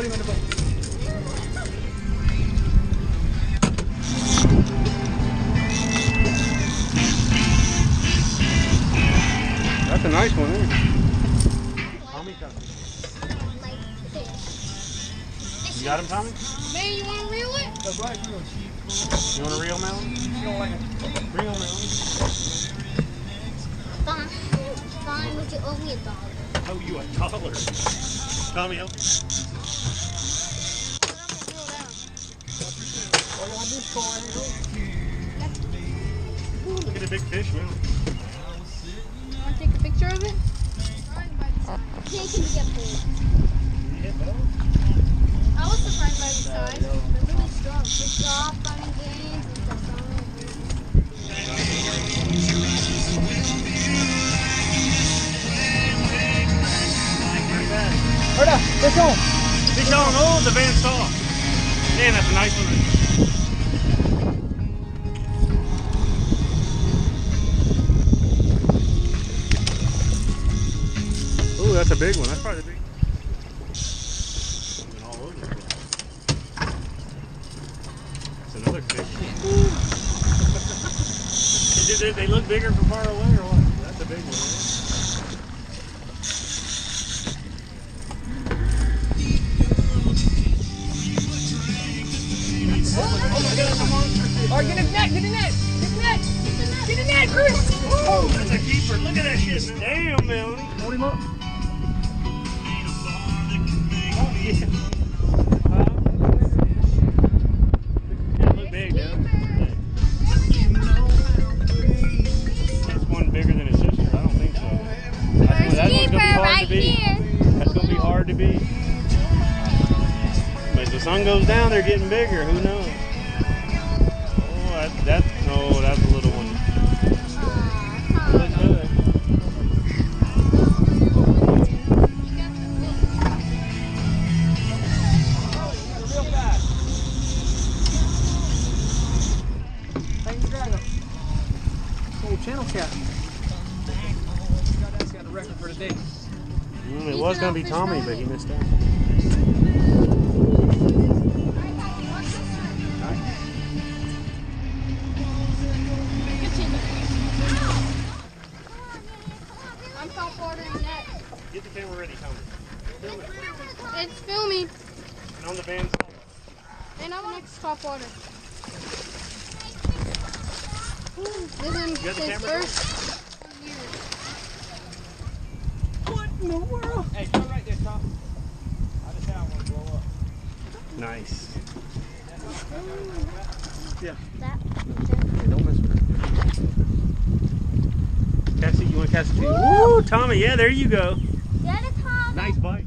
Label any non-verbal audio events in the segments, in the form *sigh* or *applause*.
Pick him put him in the boat. That's a nice one, isn't it? Tommy, Like fish. you got him, Tommy? Man, you want to reel it? That's right, you know, You want a reel, Melanie? you don't like it. Reel, Melanie. Fine. Fine, would you owe me a dollar? Oh, you a dollar. Tommy, help. All you want to do is go right here. Ooh, look at the big fish, man. Want to take a picture of it? Can't can get pulled. I was surprised by the size. They're really strong. Good job, fun and games. and stuff. Hurry up, fish on. Fish on. Oh, the Van Staal. Man, that's a nice one. Big one. That's probably the big Been all over the place. That's another fish. Did they, they look bigger from far away or what? That's a big one. man. All right, get in the net, get in the net. Get in the net. Get in the net, Chris. Oh, that's a keeper. Look at that shit. Damn, Melanie. Hold him up. Yeah. Yeah, look big, dude. That's one bigger than his sister. I don't think so. That's, that's one's gonna be hard to beat. That's gonna be hard to beat. But as the sun goes down, they're getting bigger. Who knows? Oh, that, that's Old. That's got a record for today. Mm, it was gonna be Tommy, but he missed out. I'm top watering net. Get the camera ready, Tommy. It's filming. And on the van. And I'm next top water. This is his first. What in the world? Hey, go right there, Tom. I just had one blow up. Nice. That. Don't mess with her. Cassie, you want to cast it? Woo, Tommy, yeah, there you go. Get it, Tom. Nice bite.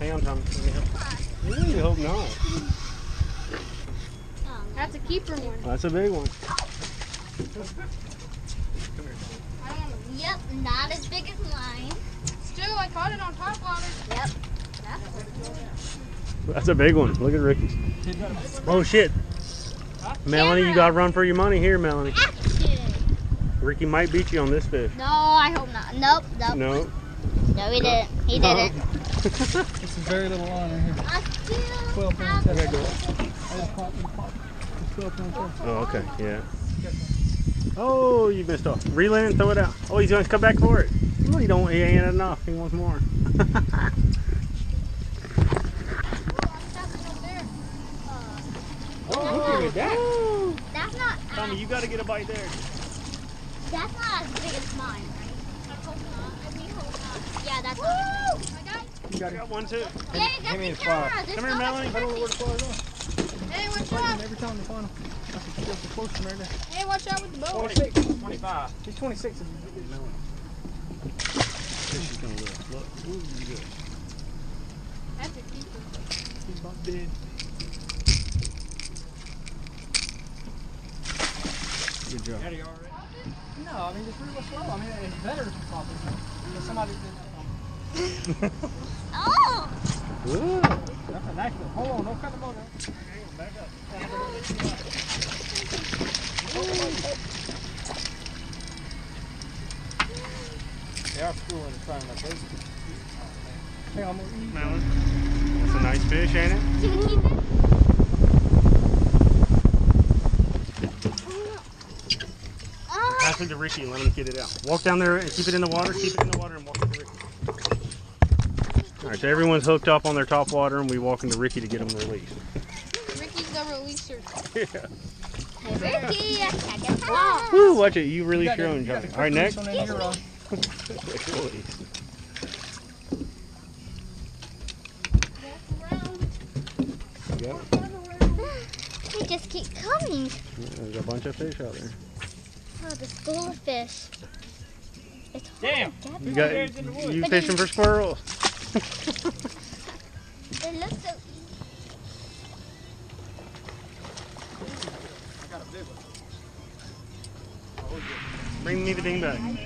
Hang on, Tommy. Let me help. Ooh, hope not. That's a keeper one. That's a big one. Yep, not as big as mine. Still, I caught it on top water. Yep. That's That's a big one. Look at Ricky's. Oh, shit. Melanie, you got to run for your money here, Melanie. action. Ricky might beat you on this fish. No, I hope not. Nope, nope. No. No, he didn't. He No. didn't. *laughs* It's a very little line right here. I still 12 have pounds. Okay, go. I just caught you caught. It's 12 pound fish. Oh, okay. Yeah. Oh, you missed off. Reel it and throw it out. Oh, he's going to come back for it. Oh, he don't. He ain't enough. He wants more. *laughs* Oh, look at that. That's not. Tommy, you got to get a bite there. That's not as big as mine, right? I hope not. I mean, hope not. Yeah, that's not. as big. I got. You got I got one too. Yeah, you got give me the his camera. Come here, Melanie. is I don't know where perfect. the flies are. Hey, out. every time they find him. That's a, that's a close one right there. Hey, watch out with the boat. 26. 25. He's 26. if he's big as Melanie. Is gonna live. Look. Ooh, you good. That's a keeper. He's about dead. Good job. Daddy already? No, I mean, it's really slow. I mean, it's better to pop it. But somebody did uh, *laughs* Oh! Ooh. That's a nice one. Hold on, don't cut the boat out. They are cool and trying like this. Hey, I'm gonna. That's a nice fish, ain't it? Pass it to Ricky and let him get it out. Walk down there and keep it in the water. Keep it in the water and walk it to Ricky. All right, so everyone's hooked up on their top water, and we walk into Ricky to get them released. Ricky's the releaser. yeah. hey, Ricky, check it. Woo, watch it. You release You your gotta- own, you Johnny. All right, next. on that ear, Yeah, They just keep coming. there's a bunch of fish out there. Oh, this goldfish. It's hard Damn. to get You got you fishing for squirrels? *laughs* I got a big one. Bring me the dingbat.